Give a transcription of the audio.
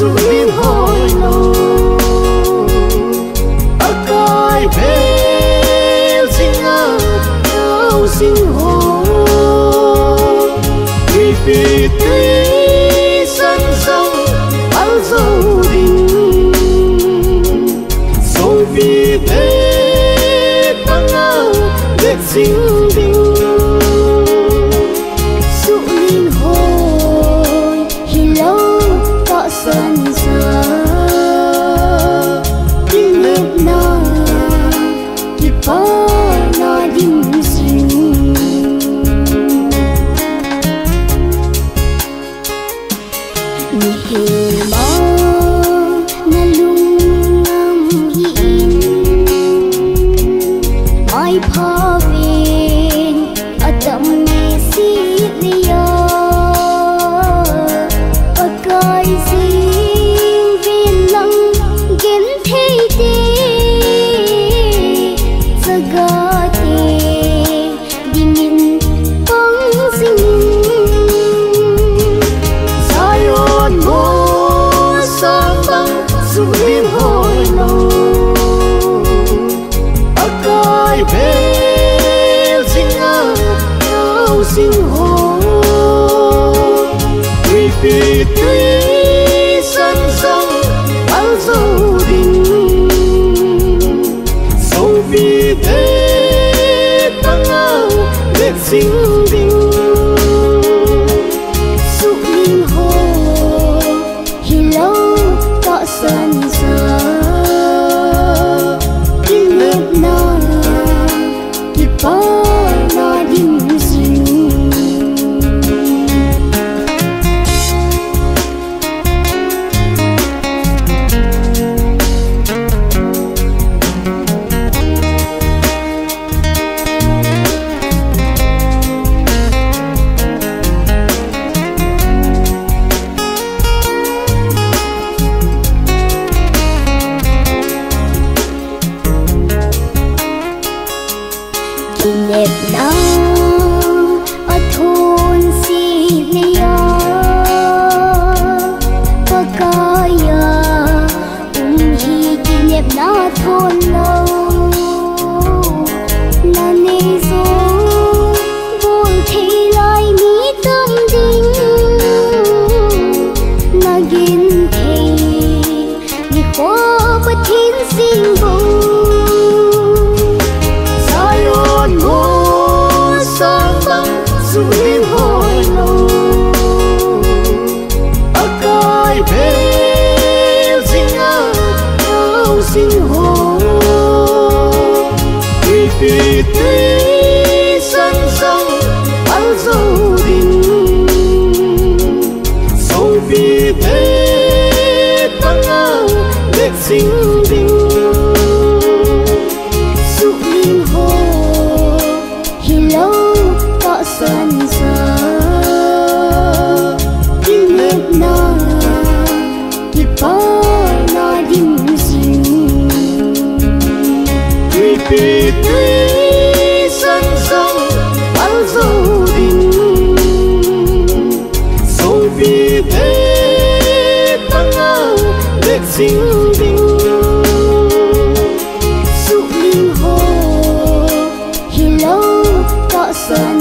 su bin hoi lo a kai ve sing a ao sing ho vi pi ti san song al zo ding so vi 你是？biết hồi lâu ta coi bên xin ngờ đâu xin hồn tuy phi tuy sân sông bao dấu đình sống vì thế, ta ngờ lên xin thì tuy dân dâu bao dâu đình dẫu vì thế ta ngờ biết dính đình dù linh hồ thì lâu cọ sơn